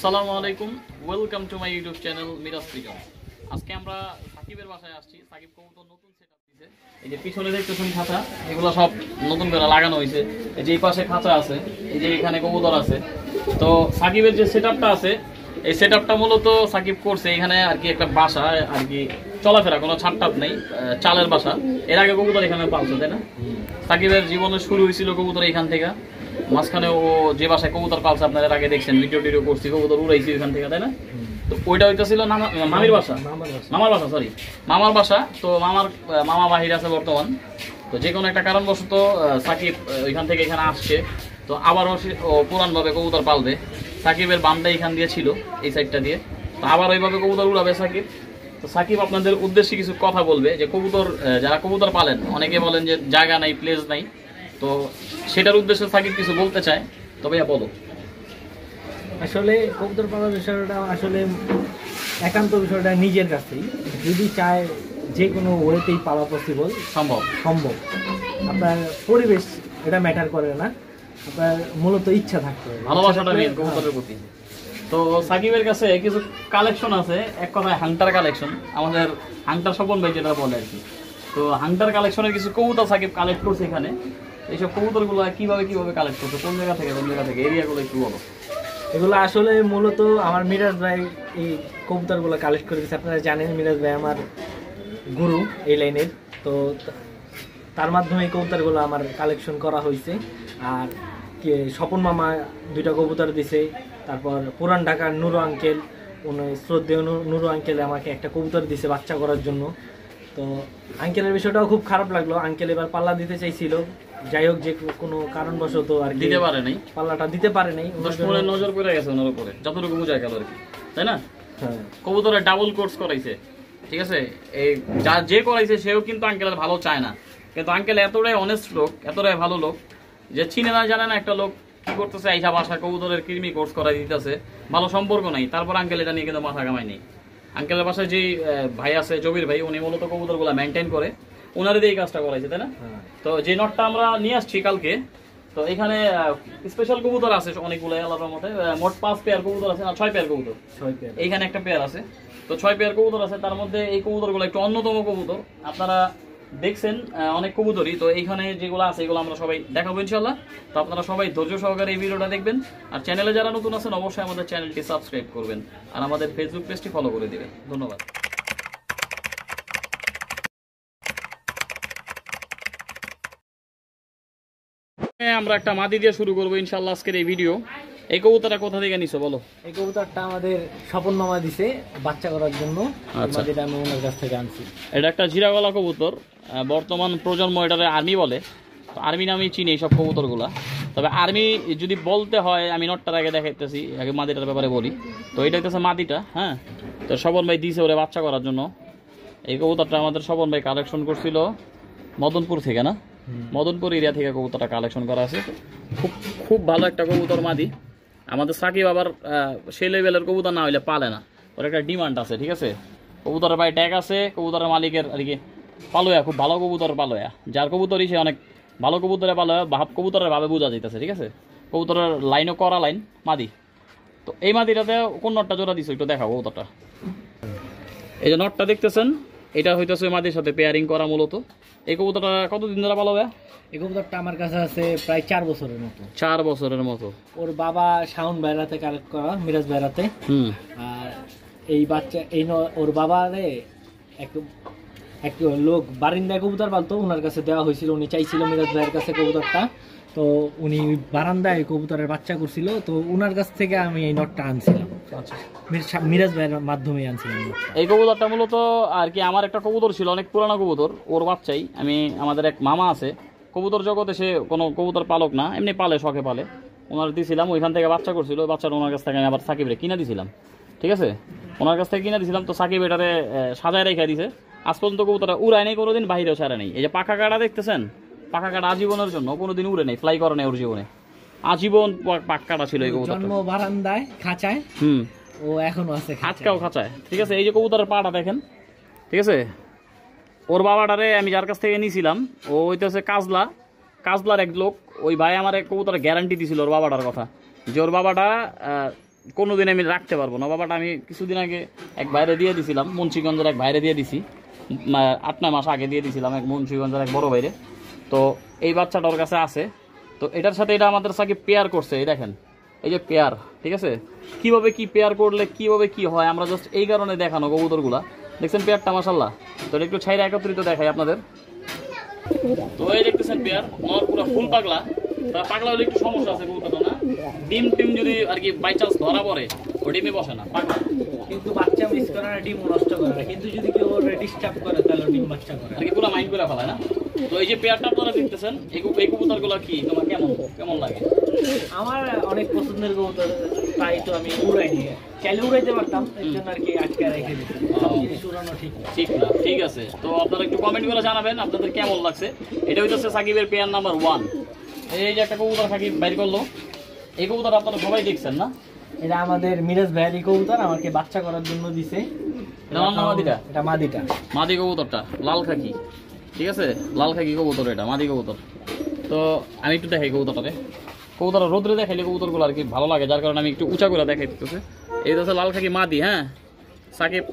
আসসালামু আলাইকুম। Welcome to my YouTube channel Miraj prism আজকে আমরা সাকিবের বাসায় আসছি। সাকিব কবুতর নতুন সেট দিছে। এই যে পিছনে দেখতেছেন খাঁচা এগুলো সব নতুন করে লাগানো হয়েছে এই যে এই পাশে খাঁচা আছে এই যে এখানে কবুতর আছে। তো সাকিবের যে সেট আছে এই সেট মূলত সাকিব করছে এখানে আর কি একটা বাসা আর কি চলাফেরা কোনো ছাটটাপ নেই চালের বাসা। এর আগে কবুতর এখানে পালছে তাই না? সাকিবের জীবনের শুরু হয়েছিল কবুতর এখান থেকে। মাঝখানে ও যে বাসায় কবুতর পালছে আপনারা আগে দেখছেন ভিডিও টিডিও করছি কবুতর উড়াইছি ওইখান থেকে তাই না? তো ওইটা হইতেছিল মামির বাসা। মামার বাসা? সরি মামার বাসা তো মামার মামা বাহির আছে বর্তমান। তো যে কোনো একটা কারণবশত সাকিব ওইখান থেকে এখানে আসছে। তো আবারও পুরানভাবে কবুতর পালবে। সাকিবের বামটা এখান দিয়ে ছিল এই সাইডটা দিয়ে। তো আবার ওইভাবে কবুতর উড়াবে সাকিব। তো সাকিব আপনাদের উদ্দেশ্যে কিছু কথা বলবে যে কবুতর যারা কবুতর পালেন অনেকে বলেন যে জায়গা নাই প্লেস নাই। তো সেটার উদ্দেশ্যে সাকিব কিছু বলতে চায় তবে বলো। আসলে কবুতর পালার বিষয়টা আসলে একান্ত বিষয়টা নিজের কাছেই যদি চায় যে কোনো ওয়েতেই পালা পসিবল সম্ভব। সম্ভব। আপনার পরিবেশ এটা ম্যাটার করে না। আপনার মূলত ইচ্ছা থাকতে হবে। ভালোবাসাটা মেন হ্যাঁ। কবুতরের প্রতি। তো সাকিবের কাছে কিছু কালেকশন আছে এক কথায় হাংটার কালেকশন আমাদের হাংটার স্বপন ভাই যেটা বলে আর কি। তো হাংটার কালেকশনের কিছু কবুতর সাকিব কালেক্ট করছে এখানে। এইসব কবুতরগুলো কীভাবে কীভাবে কালেক্ট করছে? কোন জায়গা থেকে, কোন জায়গা থেকে? এরিয়াগুলো একটু বলো। এগুলো আসলে মূলত আমার মিরাজ ভাই এই কবুতরগুলো কালেক্ট করে দিচ্ছে আপনারা জানেন, মিরাজ ভাই আমার গুরু এই লাইনের। তো তার মাধ্যমে এই কবুতরগুলো আমার কালেকশন করা হয়েছে। আর স্বপন মামা দুইটা কবুতর দিছে। তারপর পুরান ঢাকার নুরু আঙ্কেল উনি শ্রদ্ধেয় নুরু আঙ্কেল আমাকে একটা কবুতর দিছে বাচ্চা করার জন্য। তো আঙ্কেলের বিষয়টাও খুব খারাপ লাগল। আঙ্কেল এবার পাল্লা দিতে চাইছিল। যাই হোক যে কোনো কারণবশত আর দিতে পারে নাই। পাল্লাটা দিতে পারে নাই জন্য- দুশ্মনের নজর পড়ে গেছে ওনার উপরে যতটুকু বোঝা গেল আর কি তাই না? কবুতরের ডাবল কোর্স করাইছে ঠিক আছে? এই যা যে করাইছে সেও কিন্তু আঙ্কেলের ভালো চায় না। কিন্তু আঙ্কেল এতটাই অনেস্ট লোক এতটাই ভালো লোক যে চিনে না জানে না একটা লোক কি করতেছে এইসব আশা কবুতরের কৃমি কোর্স করাই দিতেছে ভালো সম্পর্ক নাই। তারপর আঙ্কেল এটা নিয়ে কিন্তু মাথা কামাই নেই। আঙ্কেলের বাসায় যে ভাই আছে জবির ভাই উনি মূলত কবুতরগুলো মেনটেন করে ওনারে দিয়ে এই কাজটা করাইছে তাই না? হ্যাঁ। তো যে নটটা আমরা নিয়ে আসছি কালকে তো এখানে স্পেশাল কবুতর আছে অনেকগুলো আলাদার মধ্যে। মোট পাঁচ পেয়ার কবুতর আছে না ছয় পেয়ার কবুতর। এইখানে একটা পেয়ার আছে। তো ছয় পেয়ার কবুতর আছে তার মধ্যে এই কবুতরগুলো একটু অন্যতম কবুতর। আপনারা দেখছেন অনেক কবুতরই। তো এইখানে যেগুলো আছে এগুলো আমরা সবাই দেখাবো ইনশাল্লাহ তো আপনারা সবাই ধৈর্য সহকারে এই ভিডিওটা দেখবেন। আর চ্যানেলে যারা নতুন আছেন অবশ্যই আমাদের চ্যানেলটি সাবস্ক্রাইব করবেন। আর আমাদের ফেসবুক পেজটি ফলো করে দিবেন। ধন্যবাদ। আমরা একটা মাদি দিয়ে শুরু করব ইনশাল্লাহ আজকের এই ভিডিও এই কবুতরটা কোথা থেকে নিছো বলো? এই কবুতরটা আমাদের স্বপন মামা দিছে বাচ্চা করার জন্য। আচ্ছা। যেটা আমি ওনার কাছ থেকে আনছি। এটা একটা জিরাগলা কবুতর বর্তমান প্রজন্ম এটারে আর্মি বলে। তো আর্মি নামে চিনি এইসব কবুতরগুলা। তবে আর্মি যদি বলতে হয় আমি নটটার আগে দেখাইতেছি আগে মাদিটার ব্যাপারে বলি। তো এটা হচ্ছে মাদিটা হ্যাঁ? তো স্বপন ভাই দিয়েছে ওরে বাচ্চা করার জন্য। এই কবুতরটা আমাদের স্বপন ভাই কালেকশন করছিল মদনপুর থেকে না? মদনপুর এরিয়া থেকে কবুতরটা কালেকশন করা আছে। খুব খুব ভালো একটা কবুতর মাদি। আমাদের সাকিব আবার সেই লেভেলের কবুতর না হইলে পালে না। ওর একটা ডিমান্ড আছে, ঠিক আছে? কবুতরের ভাই ট্যাগ আছে, কবুতরের মালিকের আর কি পালোয়া, খুব ভালো কবুতর পালোয়া। যার কবুতরই সে অনেক ভালো কবুতরে পালোয়া, ভাব কবুতরের ভাবে বোঝা যাইতেছে, ঠিক আছে? কবুতরের লাইনও করা লাইন মাদি। তো এই মাদিটাতে কোন নটটা জোড়া দিছো? একটু দেখাবো কবুতরটা। এই যে নটটা দেখতেছেন, এটা হইতেছে মাদির সাথে পেয়ারিং করা মূলত। এই কবুতরটা কতদিন ধরে পালো ভাইয়া? এই কবুতরটা আমার কাছে আছে প্রায় চার বছরের মতো। চার বছরের মতো। ওর বাবা শাওন বাইরাতে কালেক্ট করা মিরাজ বাইরাতে। আর এই বাচ্চা এই ওর বাবারে এক এক লোক বারিন্দায় কবুতর পালতো ওনার কাছে দেওয়া হয়েছিল উনি চাইছিল মিরাজ ভাইয়ের কাছে কবুতরটা। তো উনি বারান্দায় কবুতরের বাচ্চা করছিল তো ওনার কাছ থেকে আমি এই নটটা আনছিলাম। আচ্ছা। মিরাজ ভাইয়ের মাধ্যমে আনছিলাম এই কবুতরটা মূলত আর কি আমার একটা কবুতর ছিল অনেক পুরানো কবুতর ওর বাচ্চাই। আমি আমাদের এক মামা আছে কবুতর জগতে সে কোনো কবুতর পালক না এমনি পালে শখে পালে। ওনার দিয়েছিলাম ওইখান থেকে বাচ্চা করছিল বাচ্চাটা ওনার কাছ থেকে আমি আবার সাকিবরে কিনে দিয়েছিলাম ঠিক আছে? ওনার কাছ থেকে কিনে দিয়েছিলাম তো সাকিব এটারে সাজায় রেখে দিছে। আজ পর্যন্ত কবুতরটা উড়ায় নেই কোনোদিন বাইরেও ছাড়ে নেই। এই যে পাখা কাটা দেখতেছেন? পাখা কাটা আজীবনের জন্য কোনোদিন উড়ে নেই ফ্লাই করে নেই ওর জীবনে। আজীবন পাক কাটা ছিল এই কবুতরটা। জন্ম বারান্দায় খাঁচায়। হুম। ও এখনও আছে খাঁচায়। আজকাও খাঁচায়। ঠিক আছে এই যে কবুতরের পাটা দেখেন ঠিক আছে? ওর বাবাটারে আমি যার কাছ থেকে নিয়েছিলাম ও হইতেছে কাজলা। কাজলার এক লোক ওই ভাই আমার এক কবুতরের গ্যারান্টি দিছিল ওর বাবাটার কথা যে ওর বাবাটা আহ, কোনোদিন আমি রাখতে পারব না। বাবাটা আমি কিছুদিন আগে এক বাইরে দিয়ে দিছিলাম মুন্সিগঞ্জের এক বাইরে দিয়ে দিছি। আট নয় মাস আগে দিয়ে দিছিলাম এক মুন্সিগঞ্জের এক বড় বাইরে তো এই বাচ্চাটা ওর কাছে আছে। তো এটার সাথে এটা আমাদের সাথে পেয়ার করছে, এই দেখেন। এই যে পেয়ার ঠিক আছে? কীভাবে কি পেয়ার করলে, কীভাবে কি হয়, আমরা জাস্ট এই কারণে দেখানো কবুতরগুলা। দেখছেন পেয়ারটা মাসাল্লাহ তো এটা একটু ছাইরা একত্রিত দেখাই আপনাদের। তো এই দেখতেছেন পেয়ার নর পুরো ফুল পাগলা। তা পাগলা হলে একটু সমস্যা আছে কবুতরটা, না? ডিম টিম যদি আর কি বাই চান্স ধরা পড়ে, ও ডিমে বসে না, পাগলা। কিন্তু বাচ্চা মিস করে না ডিম নষ্ট করে না। কিন্তু যদি কেউ ডিস্টার্ব করে তাহলে ডিম বাচ্চা করে। আর কি পুরো মাইন্ড করে ফেলায় না? তো এই যে পেয়ারটা আপনারা দেখতেছেন এই এই কবুতরগুলো কি? তোমার কেমন? কেমন লাগে? আমার অনেক পছন্দের কবুতর তাই তো আমি উড়াই নিয়ে। চাইলে উড়াইতে পারতাম এর জন্য আর কি আটকে রেখে দিতাম সব জিনিস উড়ানো ঠিক ঠিক না ঠিক আছে। তো আপনারা একটু কমেন্ট করে জানাবেন আপনাদের কেমন লাগছে। এটা হইতেছে সাকিবের পেয়ার নাম্বার ওয়ান এই যে একটা কবুতর সাকিব বাইর করল। এই কবুতর আপনারা সবাই দেখছেন না? এটা আমাদের মিরাজ ভাইয়ের কবুতর আমাকে বাচ্চা করার জন্য দিছে। এটা মাদিটা? এটা মাদিটা। মাদি কবুতরটা লাল খাকি। ঠিক আছে? লাল খাকি কবুতর এটা মাদি কবুতর। তো আমি একটু দেখাই কবুতরটারে কবুতর রোদ্রে দেখাইলে কবুতরগুলো আর কি ভালো লাগে যার কারণে আমি একটু উঁচা করে দেখাই দিতেছে এই তো লাল খাকি মাদি হ্যাঁ? সাকিব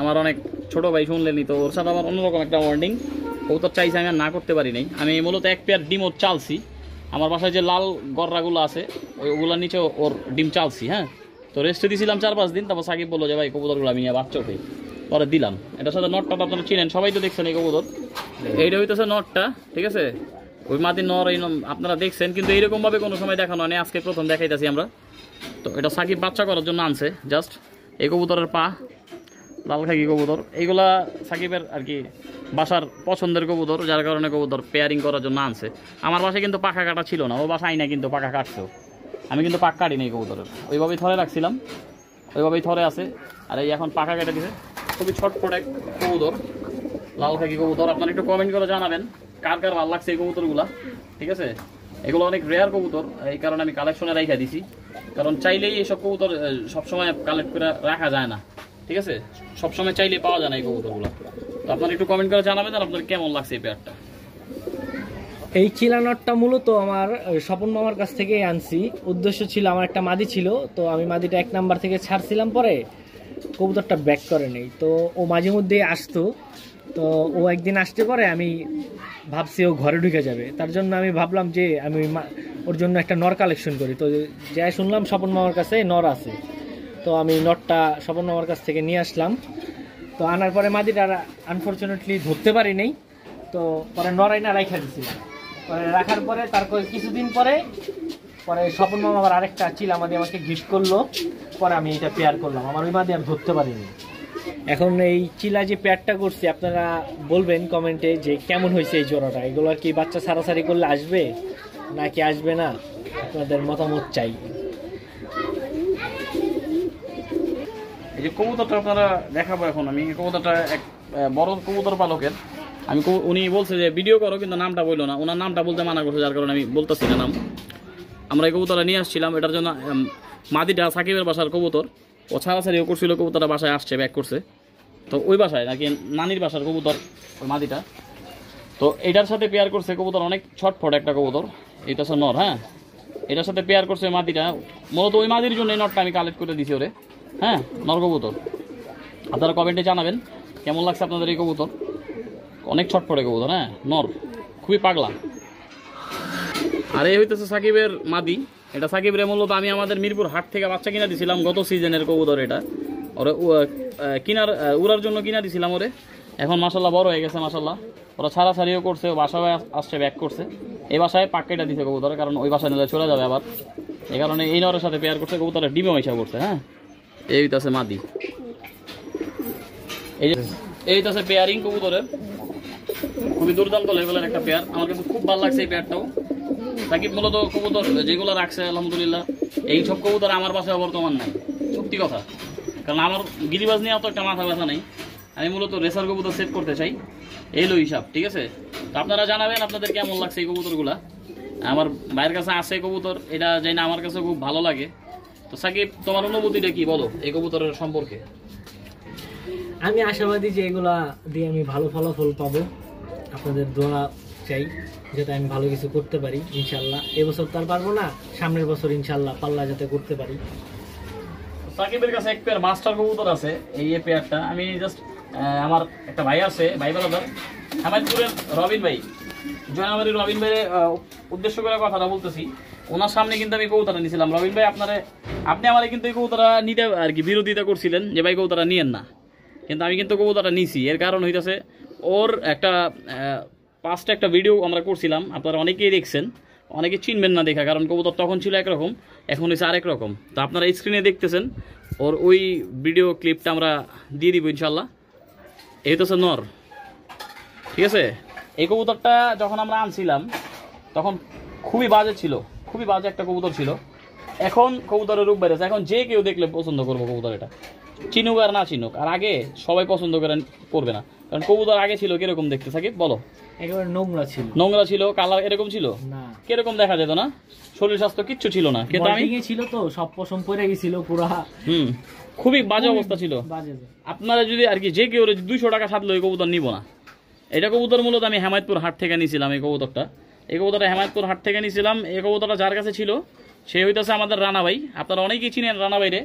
আমার অনেক ছোট ভাই শুনলেনি তো ওর সাথে আমার অন্যরকম একটা ওয়ার্নিং কবুতর চাইছে আমি আর না করতে পারি নাই। আমি মূলত এক পেয়ার ডিম ওর চালছি। আমার বাসায় যে লাল গররাগুলো আছে, ওই ওগুলোর নিচে ওর ডিম চালছি হ্যাঁ? তো রেস্টে দিয়েছিলাম চার পাঁচ দিন, তারপর সাকিব বলল যে, ভাই, কবুতরগুলো আমি নিয়ে বাচ্চা পরে দিলাম। এটার সাথে নটটা তো আপনারা চিনেন, সবাই তো দেখছেন এই কবুতর। এইটা হইতেছে নটটা, ঠিক আছে? ওই মাটির নর এই আপনারা দেখছেন, কিন্তু এইরকমভাবে কোনো সময় দেখানো হয়নি, আজকে প্রথম দেখাইতেছি আমরা। তো এটা সাকিব বাচ্চা করার জন্য আনছে জাস্ট এই কবুতরের পা। লাল খাকি কবুতর। এইগুলা সাকিবের আর কি বাসার পছন্দের কবুতর, যার কারণে কবুতর পেয়ারিং করার জন্য আনছে। আমার বাসায় কিন্তু পাখা কাটা ছিল না, ও বাসায় না কিন্তু পাখা কাটছেও আমি কিন্তু পাক কাটি নেই কবুতরের। ওইভাবেই থরে রাখছিলাম, ওইভাবেই থরে আছে। আর এই এখন পাখা কেটে দিছে। খুবই ছটফট এক কবুতর, লাল খাকি কবুতর। আপনারা একটু কমেন্ট করে জানাবেন, কার কার ভালো লাগছে এই কবুতরগুলা, ঠিক আছে? এগুলো অনেক রেয়ার কবুতর, এই কারণে আমি কালেকশনে রাখা দিছি। কারণ চাইলেই এইসব কবুতর সবসময় কালেক্ট করে রাখা যায় না। ঠিক আছে? সবসময় চাইলে পাওয়া যায় না এই কবুতরগুলো। তো আপনারা একটু কমেন্ট করে জানাবেন আর আপনার কেমন লাগছে এই পেয়ারটা এই চিলানটটা মূলত আমার স্বপন মামার কাছ থেকে আনছি। উদ্দেশ্য ছিল, আমার একটা মাদি ছিল, তো আমি মাদিটা এক নাম্বার থেকে ছাড়ছিলাম পরে কবুতরটা ব্যাক করে নেই। তো ও মাঝে মধ্যে আসতো, তো ও একদিন আসতে পরে, আমি ভাবছি ও ঘরে ঢুকে যাবে। তার জন্য আমি ভাবলাম যে আমি ওর জন্য একটা নর কালেকশন করি। তো যাই শুনলাম স্বপন মামার কাছে নর আছে। তো আমি নটটা স্বপন মামার কাছ থেকে নিয়ে আসলাম। তো আনার পরে মাদিটা আনফর্চুনেটলি ধরতে পারি নাই। তো পরে নরাই না রাখা দিছিলাম পরে রাখার পরে তারপর কিছুদিন পরে পরে স্বপন মামা আবার আরেকটা চিল আমাদের আমাকে গিফট করল। পরে আমি এটা পেয়ার করলাম। আমার ওই মাদি আমি ধরতে পারিনি। এখন এই চিলা যে পেয়ারটা করছি, আপনারা বলবেন কমেন্টে যে কেমন হয়েছে এই জোড়াটা? এগুলো আর কি বাচ্চা সারাসারি করলে আসবে? নাকি আসবে না? আপনাদের মতামত চাই। এই যে কবুতরটা আপনারা দেখাবো এখন আমি। কবুতরটা এক বড় কবুতর পালকের। আমি উনি বলছে যে, ভিডিও করো, কিন্তু নামটা বলল না। ওনার নামটা বলতে মানা করছে, যার কারণে আমি বলতেছি না নাম। আমরা এই কবুতরটা নিয়ে আসছিলাম, এটার জন্য মাদিটা সাকিবের বাসার কবুতর। ও ছাড়াছাড়িও করছিল, কবুতরটা বাসায় আসছে ব্যাক করছে। তো ওই বাসায় নাকি নানির বাসার কবুতর, ওই মাদিটা। তো এটার সাথে পেয়ার করছে, কবুতর অনেক ছটফট একটা কবুতর। এটা নর হ্যাঁ? এটার সাথে পেয়ার করছে মাদিটা। মূলত ওই মাদির জন্য নটটা আমি কালেক্ট করে দিছি ওরে। হ্যাঁ নর কবুতর। আপনারা কমেন্টে জানাবেন, কেমন লাগছে আপনাদের এই কবুতর? অনেক ছটফটে কবুতর হ্যাঁ নর, খুবই পাগলা। আর এই হইতেছে সাকিবের মাদি। এটা সাকিবের মূলত আমি আমাদের মিরপুর হাট থেকে বাচ্চা কিনা দিছিলাম গত সিজনের কবুতর এটা। ওরে কিনার উড়ার জন্য কিনা দিছিলাম ওরে। এখন মাসাল্লাহ বড় হয়ে গেছে মাসাল্লাহ ওরা ছাড়া ছাড়িও করছে বাসায় আসছে ব্যাক করছে। এই বাসায় পাক্কেটা দিছে কবুতর কারণ ওই বাসায় নিলে চলে যাবে আবার। এই কারণে এই নরের সাথে পেয়ার করছে, কবুতরের ডিমে মাইসা করছে হ্যাঁ। এই হইতাছে মাদি। এই হইতাছে পেয়ারিং কবুতরের খুবই দুর্দান্ত লেভেলের একটা পেয়ার আমার কিন্তু খুব ভালো লাগছে এই পেয়ারটাও সাকিব মূলত কবুতর যেগুলো রাখছে, আলহামদুলিল্লাহ। এই সব কবুতর আমার বাসায় বর্তমান নাই। সত্যি কথা। কারণ আমার গিরিবাজ নিয়ে অত একটা মাথা ব্যথা নেই। আমি মূলত রেসার কবুতর সেট করতে চাই। এই লো হিসাব, ঠিক আছে? তো আপনারা জানাবেন আপনাদের কেমন লাগছে এই কবুতরগুলা। আমার ভাইয়ের কাছে আছে কবুতর। এটা যাই না আমার কাছে খুব ভালো লাগে। তো সাকিব তোমার অনুভূতিটা কি বলো এই কবুতরের সম্পর্কে? আমি আশাবাদী যে এগুলা দিয়ে আমি ভালো ফলাফল পাবো। আপনাদের দোয়া চাই যাতে আমি ভালো কিছু করতে পারি ইনশাল্লাহ। এবছর তো আর পারব না সামনের বছর ইনশাল্লাহ পাল্লা যাতে করতে পারি। সাকিবের কাছে এক পেয়ার মাস্টার কবুতর আছে এই এ পেয়ারটা আমি জাস্ট আমার একটা ভাই আছে ভাই ব্রাদার হামাদপুরের রবিন ভাই। জয়নাবাড়ির রবিন ভাই উদ্দেশ্য করে কথাটা বলতেছি। ওনার সামনে কিন্তু আমি কবুতরটা নিয়েছিলাম। রবিন ভাই, আপনারে আপনি আমার কিন্তু এই কৌতারা নিতে আর কি বিরোধিতা করছিলেন যে, ভাই কৌতারা নিয়েন না। কিন্তু আমি কিন্তু কবুতরটা নিছি এর কারণ হইতেছে, ওর একটা পাঁচটা একটা ভিডিও আমরা করছিলাম। আপনারা অনেকেই দেখছেন, অনেকে চিনবেন না দেখা, কারণ কবুতর তখন ছিল একরকম, এখন হয়েছে আরেক রকম। তো আপনারা স্ক্রিনে দেখতেছেন, ওর ওই ভিডিও ক্লিপটা আমরা দিয়ে দিব ইনশাল্লাহ এই তো নর। ঠিক আছে? এই কবুতরটা যখন আমরা আনছিলাম, তখন খুবই বাজে ছিল। খুবই বাজে একটা কবুতর ছিল। এখন কবুতরের রূপ বেড়েছে। এখন যে কেউ দেখলে পছন্দ করব কবুতর এটা। চিনুক আর না চিনুক। আর আগে সবাই পছন্দ করেন করবে না। কারণ কবুতর আগে ছিল কীরকম দেখতে? থাকে বলো। একেবারে নোংরা ছিল। নোংরা ছিল কালার এরকম ছিল? না। কীরকম দেখা যেত না? শরীর স্বাস্থ্য কিচ্ছু ছিল না। কিন্তু আমি ছিল তো সব পশম পরে গেছিল পুরা। হুম। খুবই বাজে অবস্থা ছিল। আপনারা যদি আর কি যে কেউ দুইশো টাকা সাতলো এই কবুতর নিব না। এটা কবুতর মূলত আমি হেমায়তপুর হাট থেকে নিয়েছিলাম এই কবুতরটা। এই কবুতরটা হেমায়তপুর হাট থেকে নিয়েছিলাম। এই কবুতরটা যার কাছে ছিল, সে হইতেছে আমাদের রানা ভাই আপনারা অনেকেই চিনেন রানা ভাইরে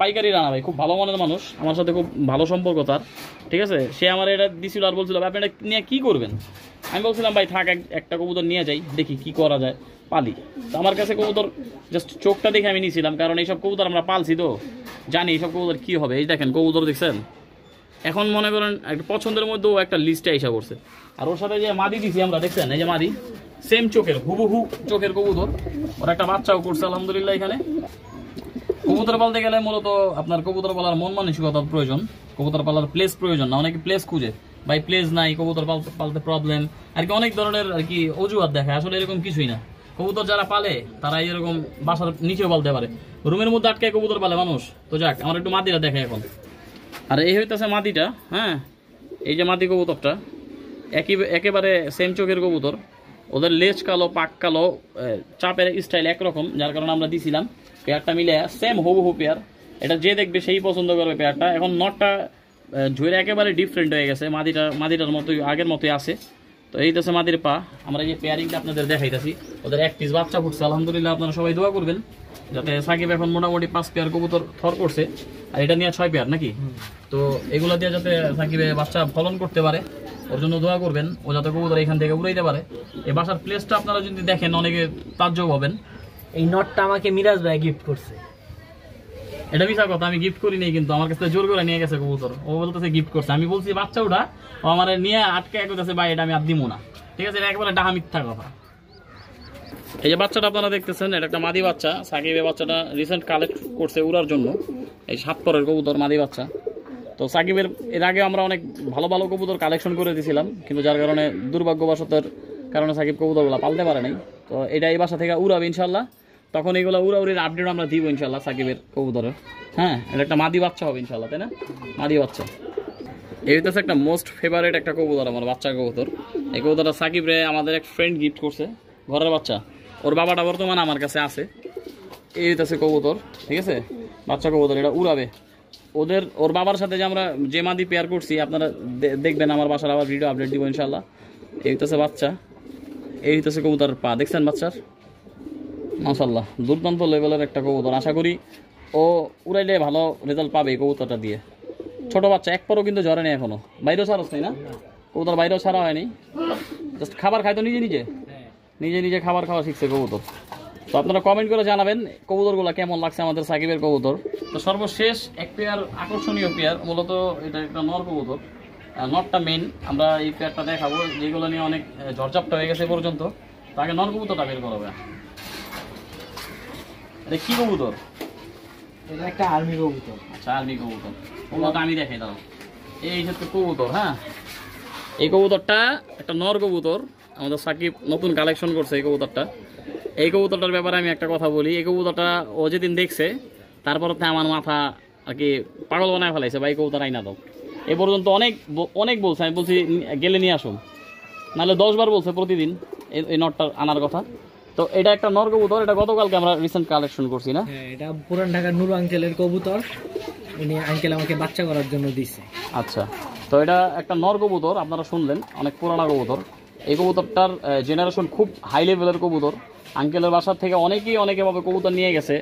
পাইকারি রানা ভাই খুব ভালো মনের মানুষ, আমার সাথে খুব ভালো সম্পর্ক তার। ঠিক আছে? সে আমার এটা দিছিল আর বলছিল আপনি এটা নিয়ে কী করবেন? আমি বলছিলাম, ভাই, থাক একটা কবুতর নিয়ে যাই, দেখি কি করা যায়, পালি। তো আমার কাছে কবুতর জাস্ট চোখটা দেখে আমি নিয়েছিলাম, কারণ এইসব কবুতর আমরা পালছি তো। জানি এইসব কবুতর কি হবে। এই দেখেন, কবুতর দেখছেন? এখন মনে করেন একটা পছন্দের মধ্যেও একটা লিস্টে এসে পড়ছে। আর ওর সাথে যে মাদি দিছি আমরা, দেখছেন? এই যে মাদি সেম চোখের, হুবহু চোখের কবুতর। ওর একটা বাচ্চাও করছে, আলহামদুলিল্লাহ, এখানে। কবুতর পালতে গেলে মূলত আপনার কবুতর পালার মন মানসিকতার প্রয়োজন, কবুতর পালার প্লেস প্রয়োজন। না, অনেকে প্লেস খুঁজে। ভাই প্লেস নাই, কবুতর পালতে প্রবলেম আর কি অনেক ধরনের আর কি অজুহাত দেখায়, আসলে এরকম কিছুই না। কবুতর যারা পালে, তারা এরকম বাসার নিচেও পালতে পারে। রুমের মধ্যে আটকে কবুতর পালে মানুষ। তো যাক, আমার একটু মাদিরা দেখে এখন। আর এই হইতেছে মাটিটা হ্যাঁ? এই যে মাটি কবুতরটা, একই, একেবারে সেম চোখের কবুতর। ওদের লেজ কালো, পাক কালো চাপের স্টাইল একরকম, যার কারণে আমরা দিছিলাম। পেয়ারটা মিলে সেম হবু পেয়ার। এটা যে দেখবে সেই পছন্দ করবে পেয়ারটা। এখন নটটা ঝুড়ে একেবারে ডিফারেন্ট হয়ে গেছে। মাদিটা মাদিটার মতোই, আগের মতোই আছে। তো এই তো মাদির পা। আমরা যে পেয়ারিংটা আপনাদের দেখাইতেছি, ওদের এক পিস বাচ্চা ফুটছে। আলহামদুলিল্লাহ আপনারা সবাই দোয়া করবেন, যাতে সাকিব এখন মোটামুটি পাঁচ পেয়ার কবুতর থর করছে। আর এটা নিয়ে ছয় পেয়ার নাকি? তো এগুলো দিয়ে যাতে সাকিবে বাচ্চা ফলন করতে পারে, ওর জন্য দোয়া করবেন। ও যাতে কবুতর এখান থেকে উড়াইতে পারে। এই বাসার প্লেসটা আপনারা যদি দেখেন, অনেকে তাজ্জব হবেন। এই নটটা আমাকে মিরাজ ভাই গিফট করছে। এটা মিশা কথা, আমি গিফট করি নাই কিন্তু, আমার কাছে জোর করে নিয়ে গেছে কবুতর। ও বলতেছে গিফট করছে। আমি বলছি, বাচ্চা ওটা ও আমার নিয়ে আটকে এক কাছে ভাই, এটা আমি আর দিব না। ঠিক আছে? এটা একেবারে ডাহা মিথ্যা কথা। এই যে বাচ্চাটা আপনারা দেখতেছেন, এটা একটা মাদি বাচ্চা। সাকিব এই বাচ্চাটা রিসেন্ট কালেক্ট করছে উড়ার জন্য। এই সাত পরের কবুতর, মাদি বাচ্চা। তো সাকিবের, এর আগে আমরা অনেক ভালো ভালো কবুতর কালেকশন করে দিয়েছিলাম। কিন্তু যার কারণে দুর্ভাগ্যবশতের কারণে সাকিব কবুতরগুলো পালতে পারে নাই। তো এটা এই বাসা থেকে উড়াবে ইনশাল্লাহ তখন এগুলো উড়াউড়ির আপডেট আমরা দিব ইনশাল্লাহ সাকিবের কবুতরের। হ্যাঁ এটা একটা মাদি বাচ্চা হবে ইনশাল্লাহ তাই না? মাদি বাচ্চা। এই হইতেছে একটা মোস্ট ফেভারিট একটা কবুতর আমার বাচ্চা কবুতর। এই কবুতরটা সাকিব রে আমাদের এক ফ্রেন্ড গিফট করছে, ঘরের বাচ্চা। ওর বাবাটা বর্তমানে আমার কাছে আছে। এই হইতেছে কবুতর, ঠিক আছে? বাচ্চা কবুতর, এটা উড়াবে। ওদের, ওর বাবার সাথে যে আমরা যে মাদি পেয়ার করছি, আপনারা দেখবেন আমার বাসার আবার ভিডিও আপডেট দিব ইনশাল্লাহ এই হইতেছে বাচ্চা। এই হইতেছে কবুতরের পা, দেখছেন বাচ্চার? মাশাল্লাহ দুর্দান্ত লেভেলের একটা কবুতর আশা করি ও উড়াইলে ভালো রেজাল্ট পাবে কবুতরটা দিয়ে। ছোট বাচ্চা এক পরও কিন্তু জ্বরে নেই এখনও। বাইরেও ছাড়স না? কবুতর বাইরেও ছাড়া হয়নি? জাস্ট খাবার খায় তো নিজে নিজে? নিজে নিজে খাবার খাওয়া শিখছে কবুতর। তো আপনারা কমেন্ট করে জানাবেন কবুতরগুলো কেমন লাগছে আমাদের সাকিবের কবুতর। তো সর্বশেষ এক পেয়ার আকর্ষণীয় পেয়ার মূলত এটা একটা নর কবুতর। আহ, নরটা মেইন আমরা এই পেয়ারটা দেখাবো যেগুলো নিয়ে অনেক ঝড়ঝাপটা হয়ে গেছে পর্যন্ত। তাকে নর কবুতরটা বের করাবে কি কবুতর? এটা একটা আর্মি কবুতর। আচ্ছা আর্মি কবুতর। ওগুলো আমি দেখাই দাও এই হচ্ছে কবুতর হ্যাঁ? এই কবুতরটা একটা নর কবুতর। আমাদের সাকিব নতুন কালেকশন করছে এই কবুতরটা। এই কবুতরটার ব্যাপারে আমি একটা কথা বলি। এই কবুতরটা ও যেদিন দেখছে তারপর আমার মাথা আর কি পাগল বানায় ফেলাইছে বা ভাই কবুতর আইনা দাও। এ পর্যন্ত অনেক অনেক বলছে আমি বলছি গেলে নিয়ে আসুন। নাহলে দশ বার বলছে প্রতিদিন এই- এই নটটা আনার কথা। তো এটা একটা নর কবুতর এটা গতকালকে আমরা রিসেন্ট কালেকশন করছি না? হ্যাঁ এটা পুরান ঢাকার নুরু আঙ্কেলের কবুতর। উনি আঙ্কেল আমাকে বাচ্চা করার জন্য দিছে আচ্ছা তো এটা একটা নর কবুতর আপনারা শুনলেন অনেক পুরানা কবুতর। এই কবুতরটার জেনারেশন খুব হাই লেভেলের কবুতর। আঙ্কেলের বাসার থেকে অনেকেই অনেকে ভাবে কবুতর নিয়ে গেছে।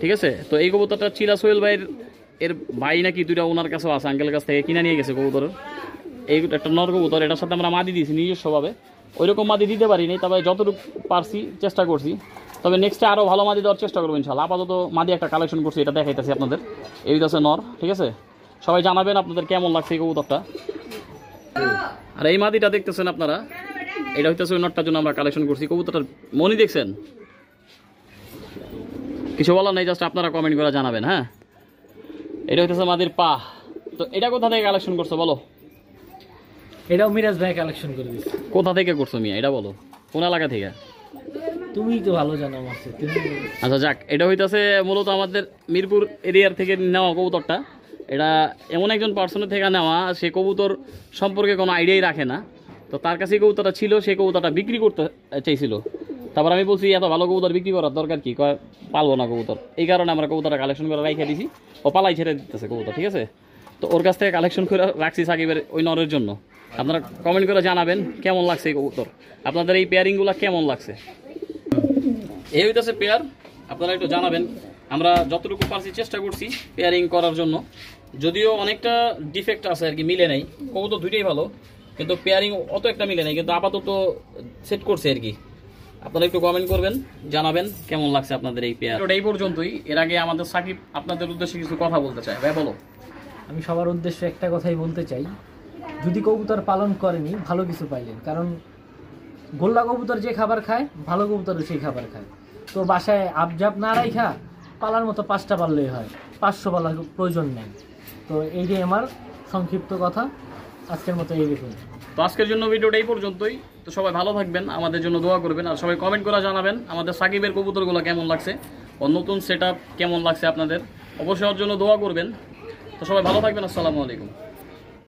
ঠিক আছে? তো এই কবুতরটা চিলা সোহেল ভাইয়ের এর ভাই নাকি দুইটা ওনার কাছেও আছে আঙ্কেলের কাছ থেকে কিনে নিয়ে গেছে কবুতর এই একটা নর কবুতর এটার সাথে আমরা মাদি দিয়েছি নিজস্বভাবে। ওইরকম মাদি দিতে পারিনি, তবে যতটুকু পারছি চেষ্টা করছি। তবে নেক্সটে আরও ভালো মাদি দেওয়ার চেষ্টা করব ইনশাল্লাহ আপাতত মাদি একটা কালেকশন করছি, এটা দেখাইতেছি আপনাদের। এই হচ্ছে নর, ঠিক আছে? সবাই জানাবেন আপনাদের কেমন লাগছে এই কবুতরটা। আর এই মাদিটা দেখতেছেন আপনারা? এটা হইতেছে ওই নটটার জন্য আমরা কালেকশন করছি। কবুতরটার মনি দেখছেন? কিছু বলার নাই জাস্ট আপনারা কমেন্ট করে জানাবেন হ্যাঁ? এটা হইতেছে মাদির পা। তো এটা কোথা থেকে কালেকশন করছ, বলো? এটাও মিরাজ ভাই কালেকশন করে দিচ্ছে কোথা থেকে করছ মিয়া? এটা বলো। কোন এলাকা থেকে? তুমিই তো ভালো জানো আমার আচ্ছা যাক এটা হইতাছে মূলত আমাদের মিরপুর এরিয়ার থেকে নেওয়া কবুতরটা। এটা এমন একজন পার্সনের থেকে নেওয়া সে কবুতর সম্পর্কে কোনো আইডিয়াই রাখে না। তো তার কাছে কবুতরটা ছিল সে কবুতরটা বিক্রি করতে চাইছিল। তারপর আমি বলছি এত ভালো কবুতর বিক্রি করার দরকার কি? কয় পালবো না কবুতর। এই কারণে আমরা কবুতরটা কালেকশন করে রাইখে দিছি। ও পালাই ছেড়ে দিতেছে কবুতর ঠিক আছে? তো ওর কাছ থেকে কালেকশন করে রাখছি সাকিবের ওই নরের জন্য। আপনারা কমেন্ট করে জানাবেন কেমন লাগছে এই কবুতর। আপনাদের এই পেয়ারিংগুলো কেমন লাগছে? এই হইতেছে পেয়ার আপনারা একটু জানাবেন। আমরা যতটুকু পারছি চেষ্টা করছি পেয়ারিং করার জন্য। যদিও অনেকটা ডিফেক্ট আছে আর কি, মিলে নাই। কবুতর দুইটাই ভালো, কিন্তু পেয়ারিং অত একটা মিলে নেই, কিন্তু আপাতত সেট করছে আর কি। আপনারা একটু কমেন্ট করবেন, জানাবেন কেমন লাগছে আপনাদের এই পেয়ার এই পর্যন্তই। এর আগে আমাদের সাকিব আপনাদের উদ্দেশ্যে কিছু কথা বলতে চায়। ভাই, বলো। আমি সবার উদ্দেশ্যে একটা কথাই বলতে চাই। যদি কবুতর পালন করেনি, ভালো কিছু পাইলেন। কারণ গোল্লা কবুতর যে খাবার খায়, ভালো কবুতরও সেই খাবার খায়। তো বাসায় আবজাব না রাইখা, পালার মতো পাঁচটা পাললেই হয়। পাঁচশো পালার প্রয়োজন নেই। তো এইটাই আমার সংক্ষিপ্ত কথা, আজকের মতো এই দেখুন। তো আজকের জন্য ভিডিওটা এই পর্যন্তই। তো সবাই ভালো থাকবেন, আমাদের জন্য দোয়া করবেন, আর সবাই কমেন্ট করে জানাবেন আমাদের সাকিবের কবুতরগুলো কেমন লাগছে, ও নতুন সেট কেমন লাগছে আপনাদের। অবশ্যই জন্য দোয়া করবেন। তো সবাই ভালো থাকবেন আসসালামু আলাইকুম।